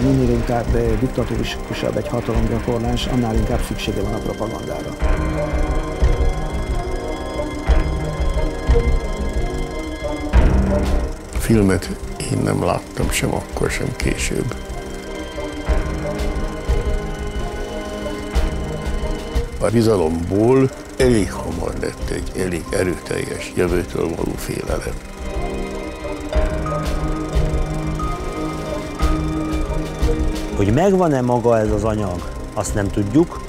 minél inkább diktatórikusabb egy hatalomgyakorlás, annál inkább szüksége van a propagandára. Filmet én nem láttam sem akkor, sem később. A bizalomból elég hamar lett egy elég erőteljes jövőtől való félelem. Hogy megvan-e maga ez az anyag, azt nem tudjuk,